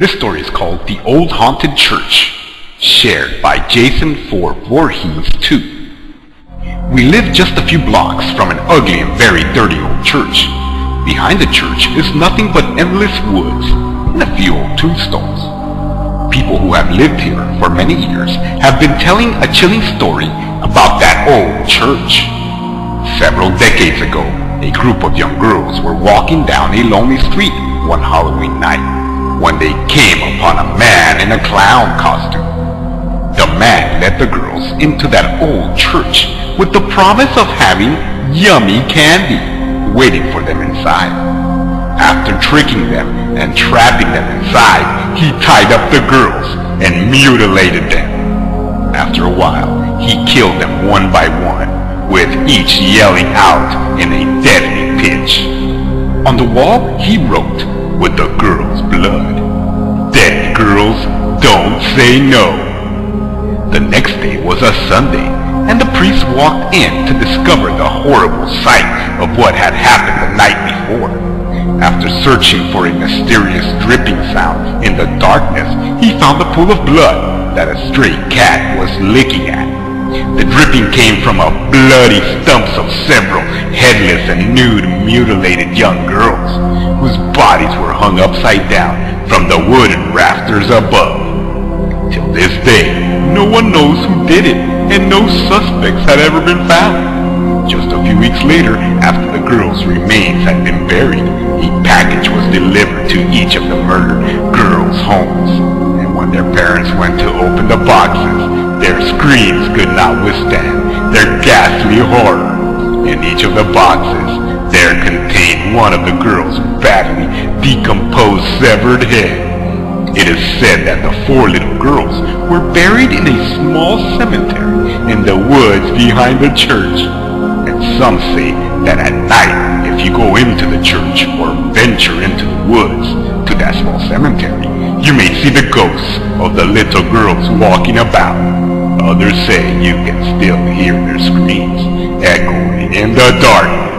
This story is called The Old Haunted Church, shared by Jason Four Voorhees II. We live just a few blocks from an ugly and very dirty old church. Behind the church is nothing but endless woods and a few old tombstones. People who have lived here for many years have been telling a chilling story about that old church. Several decades ago, a group of young girls were walking down a lonely street one Halloween night when they came upon a man in a clown costume. The man led the girls into that old church with the promise of having yummy candy waiting for them inside. After tricking them and trapping them inside, he tied up the girls and mutilated them. After a while, he killed them one by one, with each yelling out in a deadly pitch. On the wall, he wrote, with the girls' blood, Dead girls, don't say no. The next day was a Sunday, and the priest walked in to discover the horrible sight of what had happened the night before. After searching for a mysterious dripping sound in the darkness, he found a pool of blood that a stray cat was licking at. The dripping came from a bloody stumps of several headless and nude mutilated young girls, bodies were hung upside down from the wooden rafters above. Till this day, no one knows who did it, and no suspects had ever been found. Just a few weeks later, after the girls' remains had been buried, a package was delivered to each of the murdered girls' homes. And when their parents went to open the boxes, their screams could not withstand their ghastly horror. In each of the boxes, there contained one of the girls' badly decomposed severed head. It is said that the four little girls were buried in a small cemetery in the woods behind the church. And some say that at night, if you go into the church or venture into the woods to that small cemetery, you may see the ghosts of the little girls walking about. Others say you can still hear their screams echoing in the dark